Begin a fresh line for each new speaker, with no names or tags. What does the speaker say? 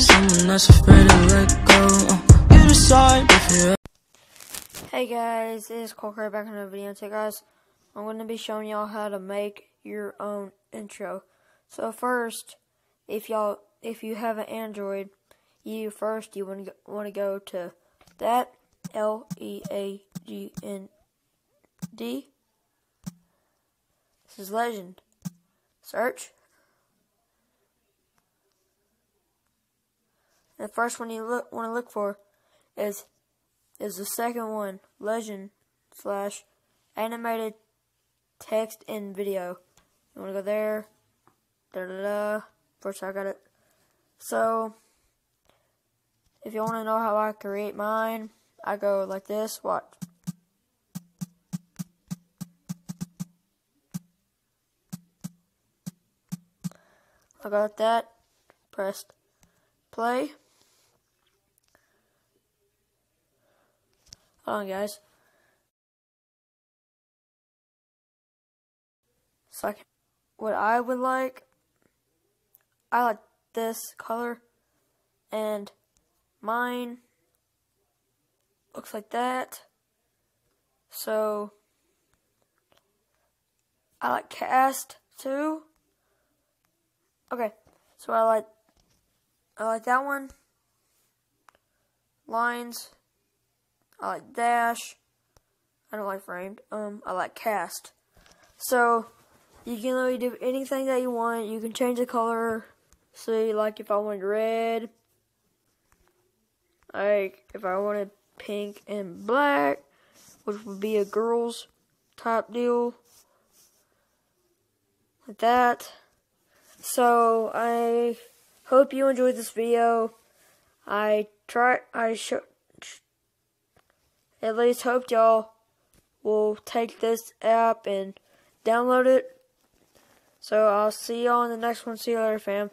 Uh.
Hey guys, it is Cole Currie back in another video. Today guys, I'm going to be showing y'all how to make your own intro. So first, if y'all, if you have an Android, you first you want to want to go to that L E A G N D. This is Legend. Search. And the first one you look want to look for is is the second one, Legend slash animated text and video. You want to go there. Da da da. First, I got it. So, if you want to know how I create mine, I go like this. Watch. I got that. Pressed play. Hold on, guys. So, I can, what I would like, I like this color, and mine looks like that. So, I like cast too. Okay, so I like I like that one. Lines. I like dash. I don't like framed. Um, I like cast. So you can literally do anything that you want. You can change the color. See, like if I wanted red, like if I wanted pink and black, which would be a girl's type deal, like that. So I hope you enjoyed this video. I try I show at least hope y'all will take this app and download it. So I'll see y'all in the next one. See you later, fam.